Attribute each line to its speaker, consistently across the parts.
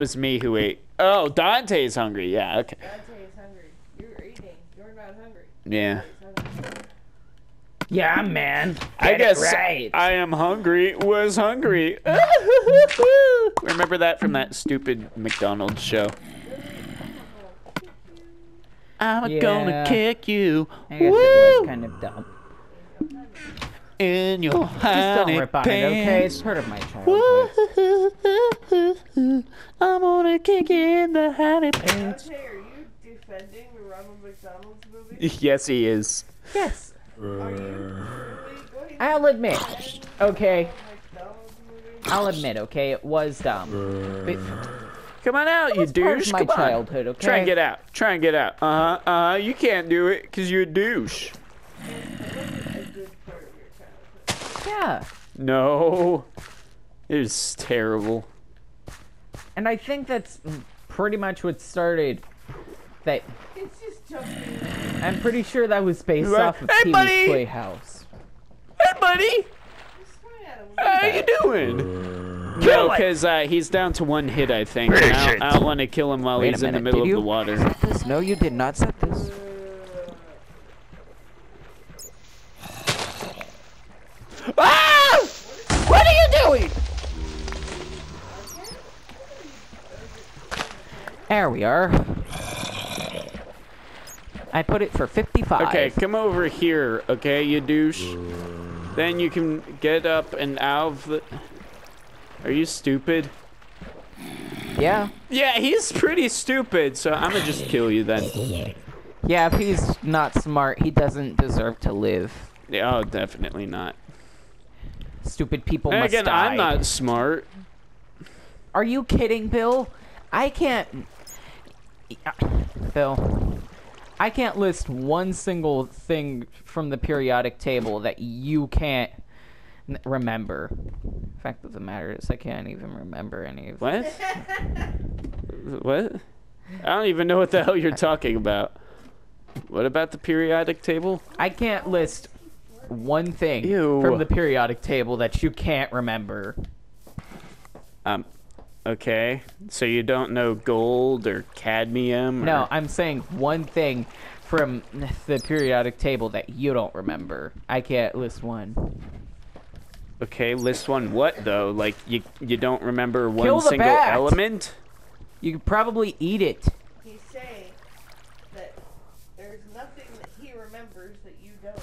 Speaker 1: was me who ate. Oh, Dante's hungry. Yeah. Okay.
Speaker 2: Dante is hungry. You're eating. You're not hungry.
Speaker 1: Yeah.
Speaker 3: Yeah, man.
Speaker 1: I
Speaker 3: Get it
Speaker 1: guess
Speaker 3: right.
Speaker 1: I am hungry. Was hungry. Remember that from that stupid McDonald's show? I'm gonna
Speaker 3: Yeah.
Speaker 1: kick you.
Speaker 3: I guess it
Speaker 1: Woo!
Speaker 3: was kind of dumb.
Speaker 1: in your
Speaker 3: Just
Speaker 1: honey
Speaker 3: don't rip on it, okay? It's
Speaker 1: pants.
Speaker 3: part of my childhood.
Speaker 1: Woo! I'm gonna kick in the honey pants.
Speaker 2: Dante, are you defending the Ronald McDonald's movie?
Speaker 1: Yes, he is.
Speaker 3: Yes,
Speaker 2: Are you really
Speaker 3: I'll admit. Okay, I'll admit. Okay, it was dumb. But
Speaker 1: Come on out, you
Speaker 3: it's part
Speaker 1: douche.
Speaker 3: of my
Speaker 1: Come on.
Speaker 3: childhood. Okay.
Speaker 1: Try and get out. Try and get out. Uh huh. Uh huh. You can't do it because you're a douche.
Speaker 2: A good part of your childhood.
Speaker 3: Yeah,
Speaker 1: No. It was terrible.
Speaker 3: and I think that's pretty much what started. That
Speaker 2: It's just jumping.
Speaker 3: I'm pretty sure that was based
Speaker 1: Right.
Speaker 3: off of
Speaker 1: Hey,
Speaker 3: Pee
Speaker 1: buddy!
Speaker 3: Playhouse.
Speaker 1: Hey, buddy.
Speaker 2: Just going.
Speaker 1: How you doing? No, because uh, he's down to one hit, I think. I don't, I want to kill him while
Speaker 3: Wait
Speaker 1: he's in the
Speaker 3: minute,
Speaker 1: middle of
Speaker 3: did
Speaker 1: the water.
Speaker 3: No, you did not set this.
Speaker 1: Ah! What are you doing?
Speaker 3: There we are. I put it for 55.
Speaker 1: Okay, come over here, okay, you douche. Then you can get up and out of the... Are you stupid?
Speaker 3: Yeah.
Speaker 1: Yeah, he's pretty stupid, so I'm gonna just kill you then.
Speaker 3: Yeah, if he's not smart, he doesn't deserve to live.
Speaker 1: Yeah, oh, definitely not.
Speaker 3: Stupid people
Speaker 1: And
Speaker 3: must
Speaker 1: again,
Speaker 3: die.
Speaker 1: I'm not smart.
Speaker 3: Are you kidding, Bill? I can't. Bill, I can't list one single thing from the periodic table that you can't n- remember. Fact of the matter is, I can't even remember any of
Speaker 1: What? what? I don't even know what the hell you're talking about. What about the periodic table?
Speaker 3: I can't list one thing
Speaker 1: Ew.
Speaker 3: from the periodic table that you can't remember.
Speaker 1: Um, okay. So you don't know gold or cadmium? Or...
Speaker 3: No, I'm saying one thing from the periodic table that you don't remember. I can't list one.
Speaker 1: Okay, list one. What though? Like you you don't remember one
Speaker 3: Kill the
Speaker 1: single
Speaker 3: bat!
Speaker 1: element?
Speaker 3: You could probably eat it.
Speaker 2: He's saying that there's nothing that he remembers that you don't.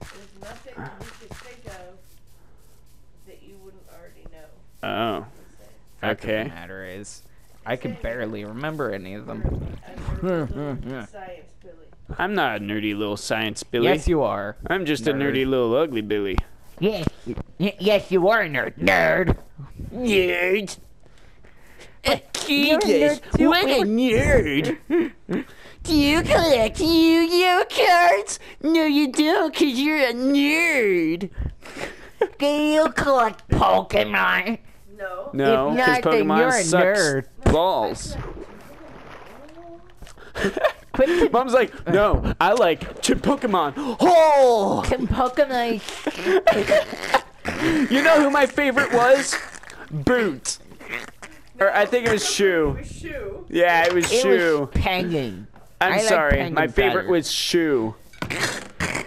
Speaker 2: There's nothing you could think of that you wouldn't already know.
Speaker 1: Oh,
Speaker 2: he's saying.
Speaker 3: Fact of
Speaker 1: Okay.
Speaker 3: the matter is, I could barely remember any of them.
Speaker 2: A nerdy little science Billy.
Speaker 1: I'm not a nerdy little science Billy.
Speaker 3: Yes, you are.
Speaker 1: I'm just a nerdy little ugly Billy.
Speaker 3: Yes, yes, you are a nerd. Nerd.
Speaker 1: Nerd.
Speaker 3: Uh, you're nerd
Speaker 1: what a nerd. Do you collect Yu-Gi-Oh cards? No, you don't, cause you're a nerd.
Speaker 3: Do you collect Pokemon?
Speaker 2: No.
Speaker 1: No, because Pokemon
Speaker 3: you're a
Speaker 1: sucks
Speaker 3: nerd.
Speaker 1: balls. Mom's like, no, I like chip Pokemon. Oh!
Speaker 3: some Pokemon.
Speaker 1: You know who my favorite was? Boot. Or I think it was Shoe.
Speaker 2: With shoe.
Speaker 1: Yeah, it was
Speaker 3: It
Speaker 1: Shoe.
Speaker 3: was Penguin.
Speaker 1: I'm
Speaker 3: I
Speaker 1: sorry,
Speaker 3: Penguin
Speaker 1: my favorite
Speaker 3: better.
Speaker 1: was Shoe.
Speaker 2: And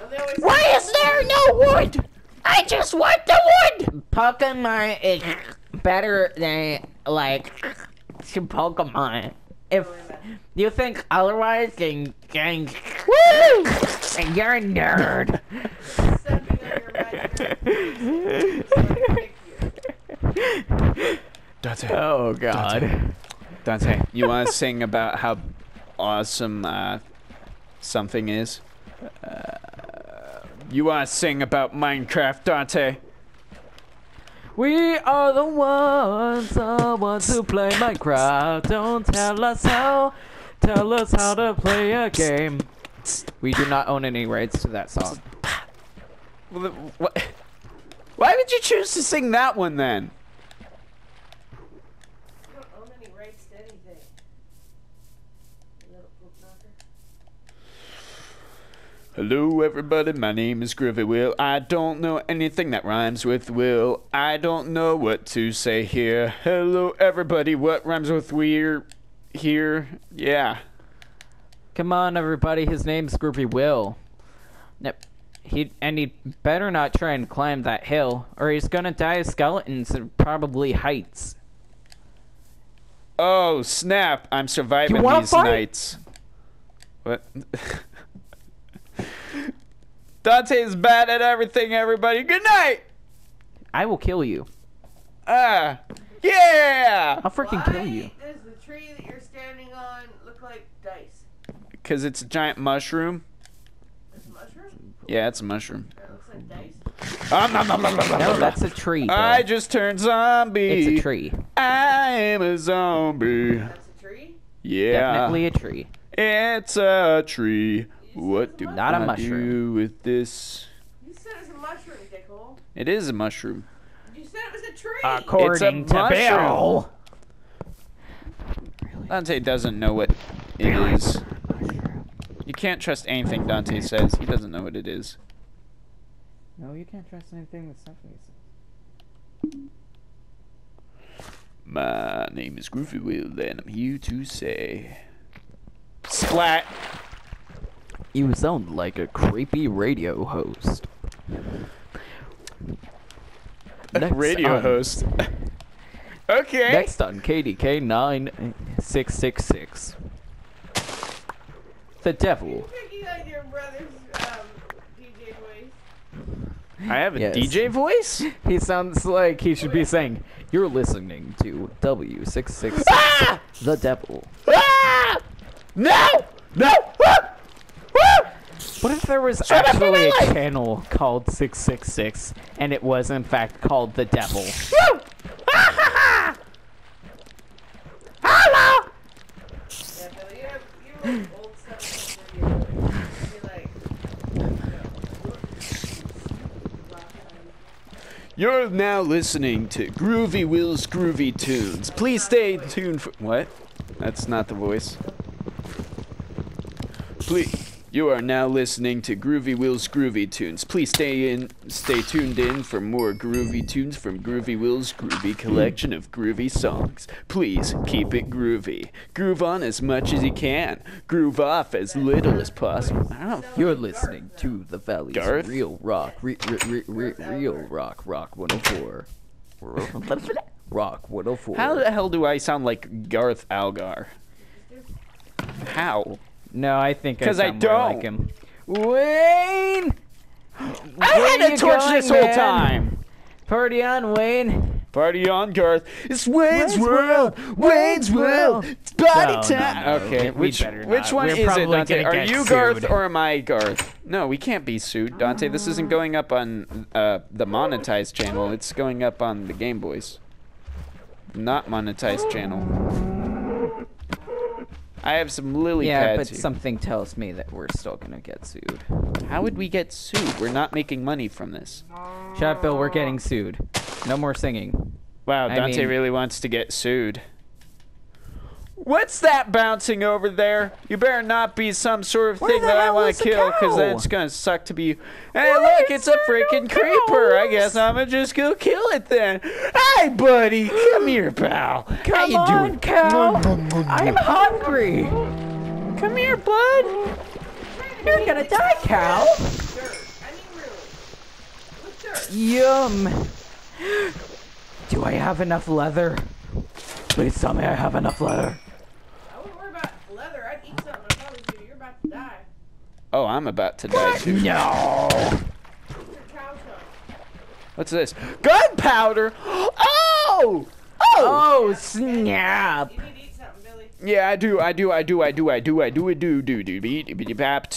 Speaker 2: they always
Speaker 3: Why is there no wood? I just want the wood. Pokemon is better than like some Pokemon. If you think otherwise, then, then woo, and you're a nerd.
Speaker 2: stepping on your imagination.
Speaker 1: Dante,
Speaker 3: Oh God.
Speaker 1: Dante, you want to sing about how awesome uh, something is? Uh, you want to sing about Minecraft, Dante?
Speaker 3: We are the ones want to play Minecraft. Don't tell us how. Tell us how to play a game. We do not own any rights to that song.
Speaker 1: What? Why would you choose to sing that one then?
Speaker 2: You don't own any rights to anything. You little poop knocker.
Speaker 1: Hello, everybody. My name is Groovy Will. I don't know anything that rhymes with Will. I don't know what to say here. Hello, everybody. What rhymes with we're here? Yeah.
Speaker 3: Come on, everybody. His name's Groovy Will. Yep. He and he better not try and climb that hill, or he's gonna die of skeletons and probably heights.
Speaker 1: Oh, snap. I'm surviving these
Speaker 3: fight?
Speaker 1: nights. What? Dante's bad at everything, everybody. Good night.
Speaker 3: I will kill you.
Speaker 1: Ah. Yeah.
Speaker 3: I'll freaking
Speaker 2: Why
Speaker 3: kill you.
Speaker 2: does the tree that you're standing on look like dice?
Speaker 1: Because it's a giant mushroom.
Speaker 2: It's a mushroom?
Speaker 1: Yeah, it's a mushroom.
Speaker 2: That looks like dice?
Speaker 1: Um, nom, nom, nom, nom, nom,
Speaker 3: No, that's a tree. Bill.
Speaker 1: I just turned zombie.
Speaker 3: It's a tree.
Speaker 1: I am a zombie.
Speaker 2: That's a tree?
Speaker 1: Yeah.
Speaker 3: Definitely a tree.
Speaker 1: It's a tree. What do
Speaker 3: Not a
Speaker 1: I
Speaker 3: mushroom.
Speaker 1: do with this?
Speaker 2: You said it's a mushroom, dickhole.
Speaker 1: It is a mushroom.
Speaker 2: You said it was a tree!
Speaker 3: According to
Speaker 1: mushroom.
Speaker 3: Bill.
Speaker 1: Dante doesn't know what it is. You can't trust anything Dante says. He doesn't know what it is.
Speaker 3: No, you can't trust anything that Stephanie says.
Speaker 1: My name is Groovy Will, and I'm here to say. Splat!
Speaker 3: You sound like a creepy radio host. Next
Speaker 1: Radio
Speaker 3: on-
Speaker 1: host. okay.
Speaker 3: Next on KDK 9666. The Devil.
Speaker 2: Picking on your brother's um, DJ voice.
Speaker 1: I have a
Speaker 3: Yes.
Speaker 1: DJ voice?
Speaker 3: He sounds like he should be saying, You're listening to W666.
Speaker 1: Ah!
Speaker 3: The Devil.
Speaker 1: Ah! No! No! Ah!
Speaker 3: What if there was
Speaker 1: Shut
Speaker 3: actually
Speaker 1: my
Speaker 3: a
Speaker 1: life!
Speaker 3: channel called 666 and it was in fact called The Devil?
Speaker 1: Woo! Ha, ha! Hello!
Speaker 2: You have, you have old stuff on your radio. You're
Speaker 1: You're now listening to Groovy Will's Groovy Tunes. Please stay tuned for. What? That's not the voice. Please. You are now listening to Groovy Will's Groovy Tunes. Please stay in, stay tuned in for more groovy tunes from Groovy Will's groovy collection of groovy songs. Please keep it groovy. Groove on as much as you can. Groove off as little as possible. I don't
Speaker 3: You're listening to The Valley's
Speaker 1: Garth?
Speaker 3: Real Rock, re, re, re, Real Rock, Rock 104. Rock 104.
Speaker 1: How the hell do I sound like Garth Algar? How?
Speaker 3: No, I think I
Speaker 1: 'Cause I
Speaker 3: sound more like
Speaker 1: don't.
Speaker 3: him. Wayne!
Speaker 1: I had a torch
Speaker 3: going,
Speaker 1: this whole
Speaker 3: man?
Speaker 1: time.
Speaker 3: Party on, Wayne.
Speaker 1: Party on, Garth. It's Wayne's,
Speaker 3: Wayne's
Speaker 1: World.
Speaker 3: World.
Speaker 1: Wayne's World. It's party
Speaker 3: No,
Speaker 1: time.
Speaker 3: no, no.
Speaker 1: Okay,
Speaker 3: We
Speaker 1: which which one
Speaker 3: We're
Speaker 1: is it, Dante? Are you Garth or am I Garth? No, we can't be sued, Dante. This isn't going up on uh, the monetized channel. It's going up on the Gameboys. Not monetized channel. I have some lily
Speaker 3: Yeah,
Speaker 1: pads
Speaker 3: but
Speaker 1: here.
Speaker 3: something tells me that we're still gonna get sued.
Speaker 1: How would we get sued? We're not making money from this.
Speaker 3: Shut up, Bill. We're getting sued. No more singing.
Speaker 1: Wow,
Speaker 3: I
Speaker 1: Dante
Speaker 3: mean-
Speaker 1: really wants to get sued. What's that bouncing over there? You better not be some sort of
Speaker 3: Where
Speaker 1: thing that I want to kill, because then it's gonna suck to be. Hey, look, it's a
Speaker 3: there no
Speaker 1: freaking creeper. I guess? I'm gonna just go kill it then. Hey, buddy, come here, pal. How
Speaker 3: Come
Speaker 1: you
Speaker 3: on,
Speaker 1: doing?
Speaker 3: cow. I'm hungry.
Speaker 1: Come here, bud.
Speaker 3: You're gonna die, cow.
Speaker 2: dirt. I mean, really.
Speaker 3: Yum. Do I have enough leather? Please tell me I have enough leather.
Speaker 2: I wouldn't worry about leather. I'd eat something. I probably do. You're about to die.
Speaker 1: Oh, I'm about to die too.
Speaker 3: No.
Speaker 2: Where's your cow tongue?
Speaker 1: What's this? Gunpowder. Oh. Oh.
Speaker 3: Oh, snap.
Speaker 2: You need to eat something, Billy.
Speaker 1: Yeah, I do, I do, I do, I do, I do, I do, I do, do, do, do, do, bap.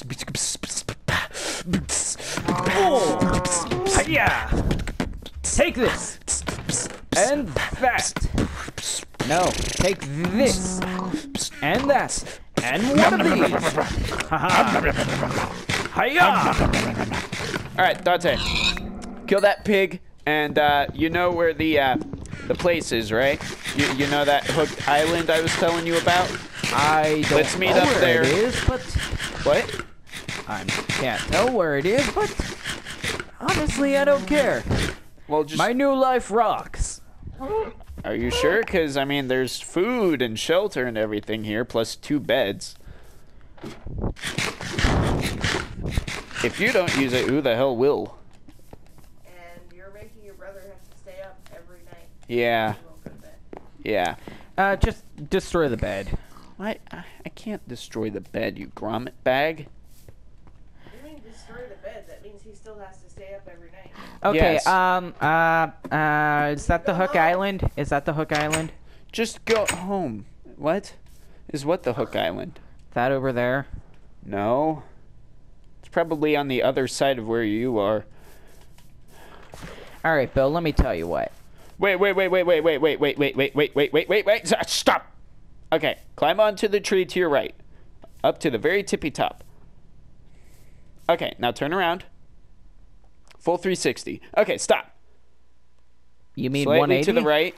Speaker 3: Yeah. Take this. And that. No, take this. And that. And one of these. Hiya!
Speaker 1: All right, Dante, kill that pig, and uh, you know where the uh, the place is, right? You, you know that hooked island I was telling you about?
Speaker 3: I don't
Speaker 1: Let's meet
Speaker 3: know
Speaker 1: up
Speaker 3: where
Speaker 1: there.
Speaker 3: it is, but
Speaker 1: What?
Speaker 3: I can't tell where it is, but honestly, I don't care.
Speaker 1: Well, just
Speaker 3: My new life rocks.
Speaker 1: Are you sure? Because I mean, there's food and shelter and everything here, plus two beds. If you don't use it, who the hell will?
Speaker 2: And you're making your brother have to stay up every night.
Speaker 1: Yeah,
Speaker 2: He won't go to bed.
Speaker 1: yeah.
Speaker 3: Uh, just destroy the bed.
Speaker 1: I I I can't destroy the bed, you grommet bag.
Speaker 2: You mean destroy the bed? That means he still has to stay up every night.
Speaker 3: Okay,
Speaker 1: Yes.
Speaker 3: um, uh, uh, is that the
Speaker 2: Go
Speaker 3: Hook
Speaker 2: home.
Speaker 3: Island? Is that the Hook Island?
Speaker 1: Just go home. What? Is what the Hook Island?
Speaker 3: That over there?
Speaker 1: No. It's probably on the other side of where you are.
Speaker 3: Alright, Bill, let me tell you what.
Speaker 1: Wait, wait, wait, wait, wait, wait, wait, wait, wait, wait, wait, wait, wait, wait, wait. S- Stop. Okay, climb onto the tree to your right, up to the very tippy top. Okay, now turn around. Full 360. Okay, stop.
Speaker 3: You mean
Speaker 1: Slightly
Speaker 3: 180?
Speaker 1: to the right.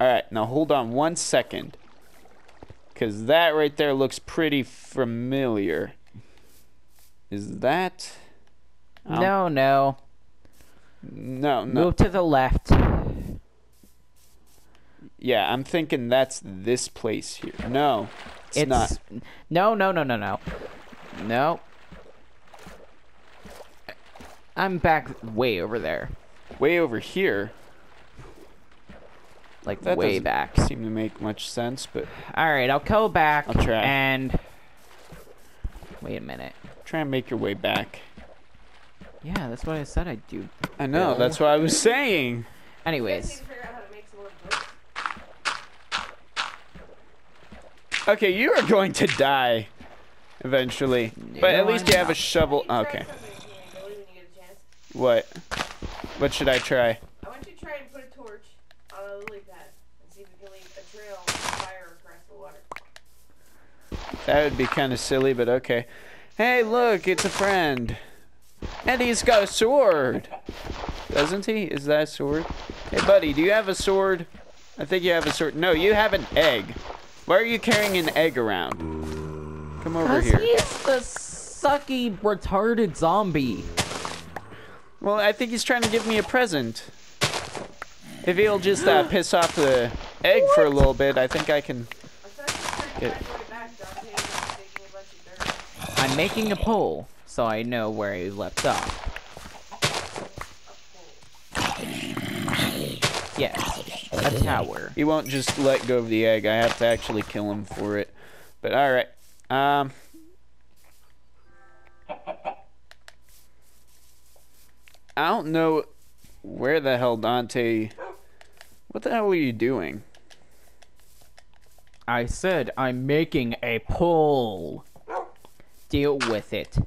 Speaker 1: All right, now hold on one second. Because that right there looks pretty familiar. Is that? Oh,
Speaker 3: No, no.
Speaker 1: No, no.
Speaker 3: Move to the left.
Speaker 1: Yeah, I'm thinking that's this place here. No, it's, not.
Speaker 3: No, no, no, no, no. No. I'm back way over there.
Speaker 1: Way over here.
Speaker 3: Like
Speaker 1: That
Speaker 3: way back.
Speaker 1: seem to make much sense, but
Speaker 3: Alright, I'll go back
Speaker 1: I'll try.
Speaker 3: and wait a minute.
Speaker 1: try and make your way back.
Speaker 3: Yeah, that's what I said I'd do.
Speaker 1: I know,
Speaker 3: Bill.
Speaker 1: that's what I was saying.
Speaker 2: You guys
Speaker 3: Anyways.
Speaker 2: need to figure out how to make some more bricks.
Speaker 1: Okay, you are going to die eventually. But at least
Speaker 3: I'm
Speaker 1: you have a shovel.
Speaker 2: Try
Speaker 1: Okay.
Speaker 2: something, Billy, when you get a chance.
Speaker 1: What? What should I try?
Speaker 2: I want you to try and put a torch on a lily pad and see if you can leave a trail of fire across the water.
Speaker 1: That would be kind of silly, but okay. Hey, look, it's a friend. And he's got a sword. Doesn't he? Is that a sword? Hey, buddy, do you have a sword? I think you have a sword. No, you have an egg. Why are you carrying an egg around? Come over here.
Speaker 3: he's the sucky, retarded zombie.
Speaker 1: Well, I think he's trying to give me a present. If he'll just uh, piss off the egg for a little bit, I think I can.
Speaker 2: I thought you were trying to
Speaker 1: Yeah.
Speaker 2: find your way back, Dante, and you're digging a bunch of dirt.
Speaker 3: I'm making a pole so I know where he left off. Yes, a tower.
Speaker 1: He won't just let go of the egg. I have to actually kill him for it. But all right. Um. I don't know where the hell Dante. What the hell are you doing?
Speaker 3: I said I'm making a pole. Deal with it.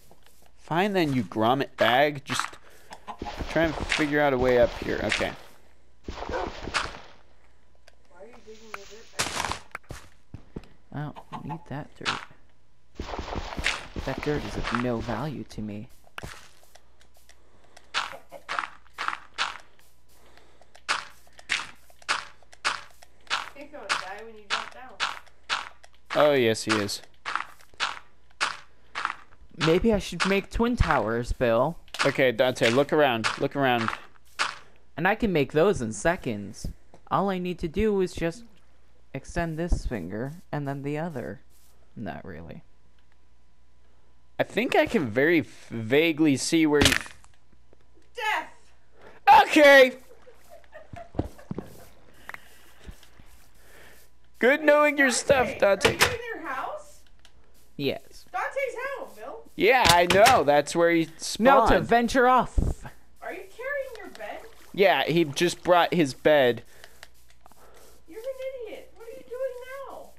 Speaker 1: Fine then, you grommet bag. Just try and figure out a way up here. Okay.
Speaker 2: Why are you digging the dirt back?
Speaker 3: I don't need that dirt. That dirt is of no value to me.
Speaker 2: He's gonna die when you jump down.
Speaker 1: Oh yes, he is.
Speaker 3: Maybe I should make twin towers, Bill.
Speaker 1: Okay, Dante, look around. Look around.
Speaker 3: And I can make those in seconds. All I need to do is just extend this finger and then the other. Not really.
Speaker 1: I think I can very f- vaguely see where you.
Speaker 2: Death!
Speaker 1: Okay. Good knowing your stuff,
Speaker 2: Are
Speaker 1: Dante.
Speaker 2: you in your house?
Speaker 3: Yes.
Speaker 2: Dante's home, Bill.
Speaker 1: Yeah, I know. That's where he
Speaker 3: No,
Speaker 1: spawned.
Speaker 3: to venture off.
Speaker 2: Are you carrying your bed?
Speaker 1: yeah, he just brought his bed.
Speaker 2: You're an idiot. What are you doing now?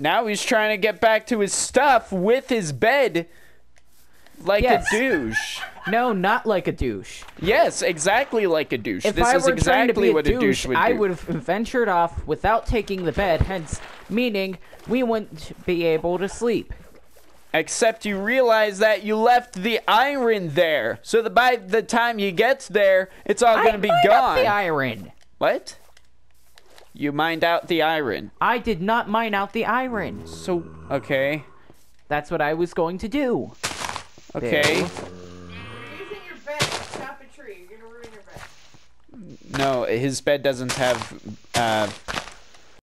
Speaker 1: Now he's trying to get back to his stuff with his bed. Like
Speaker 3: Yes.
Speaker 1: a douche.
Speaker 3: No, not like a douche.
Speaker 1: Yes, exactly like a douche.
Speaker 3: If
Speaker 1: this
Speaker 3: I
Speaker 1: is
Speaker 3: were trying to
Speaker 1: exactly
Speaker 3: be a
Speaker 1: what
Speaker 3: douche,
Speaker 1: a douche would
Speaker 3: I
Speaker 1: do.
Speaker 3: would have ventured off without taking the bed, hence meaning we wouldn't be able to sleep.
Speaker 1: Except you realize that you left the iron there. So that by the time you get there, it's all going to be gone.
Speaker 3: the iron.
Speaker 1: What? You mined out the iron.
Speaker 3: I did not mine out the iron.
Speaker 1: So, okay.
Speaker 3: That's what I was going to do.
Speaker 1: Okay.
Speaker 2: Using your bed to chop a tree. You're gonna ruin your bed.
Speaker 1: No, his bed doesn't have uh,